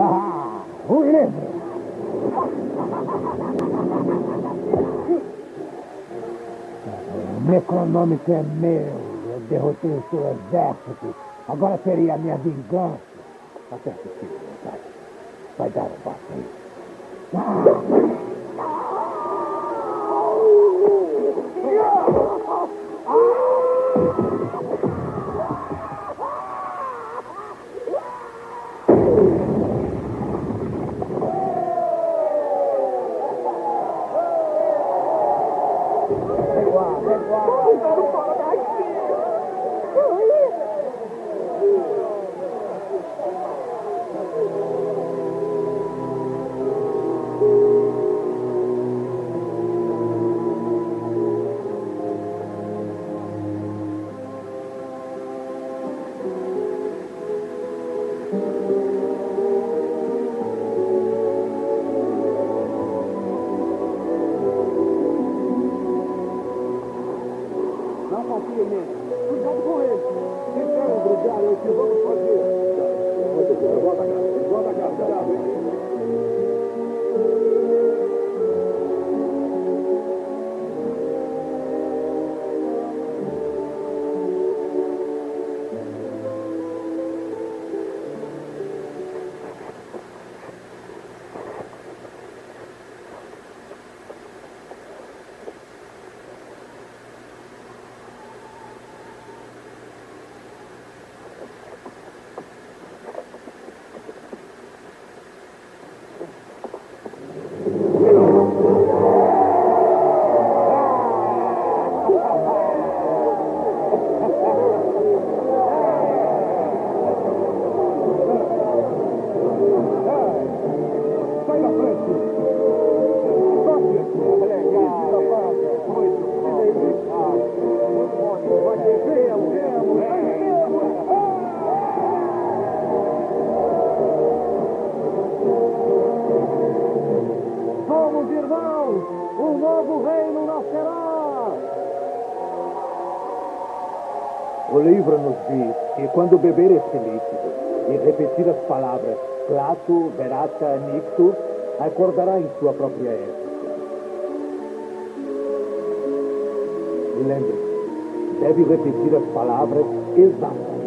Ah, livro. O Necronômico é meu. Eu derrotei o seu exército. Agora seria a minha vingança. Acerte o filho, vontade. Vai dar um passo aí. Não confia mim. Cuidado com ele. Se querem brigar, é o que vamos fazer. Volta cá. Volta cá. Cuidado, hein? O livro nos diz que quando beber este líquido e repetir as palavras Plato, Verata, Nictus, acordará em sua própria época. Lembre-se, deve repetir as palavras exatas.